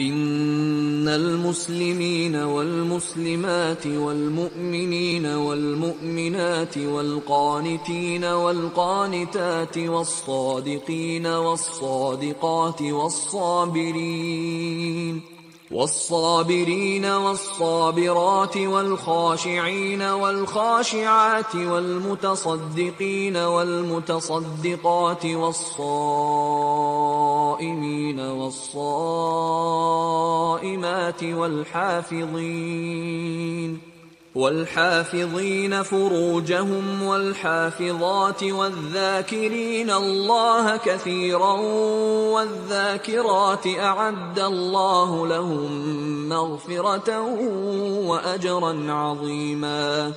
إن المسلمين والمسلمات والمؤمنين والمؤمنات والقانتين والقانتات والصادقين والصادقات والصابرين والصابرين والصابرات والخاشعين والخاشعات والمتصدقين والمتصدقات والصائمين والصائمات والحافظين والحافظين فروجهم والحافظات والذاكرين الله كثيرا والذاكرات أعد الله لهم مغفرة وأجرا عظيما